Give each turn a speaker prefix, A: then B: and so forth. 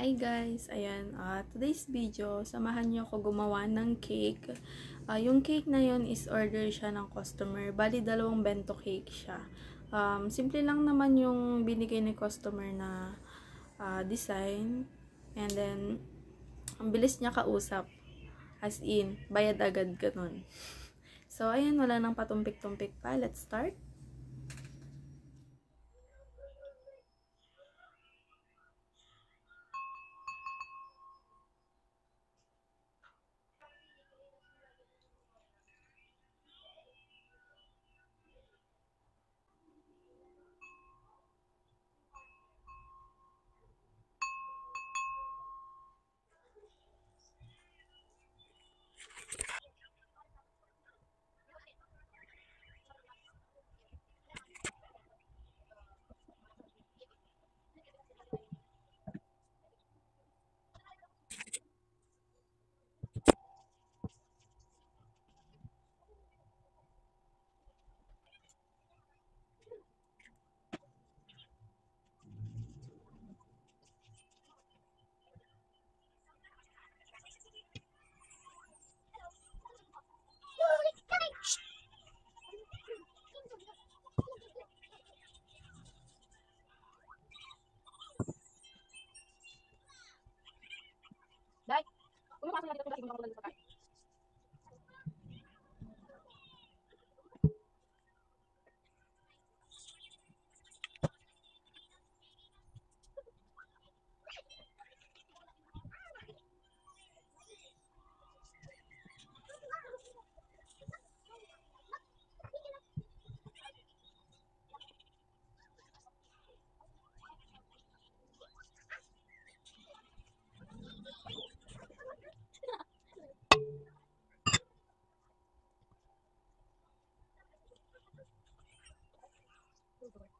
A: Hi guys! Ayan, uh, today's video, samahan niyo ako gumawa ng cake. Uh, yung cake na yun is order siya ng customer. Bali, dalawang bento cake siya. Um, simple lang naman yung binigay ni customer na uh, design. And then, ang bilis niya kausap. As in, bayad agad ganun. So, ayan, wala nang patumpik-tumpik pa. Let's start.
B: knowledge. Thank né? you.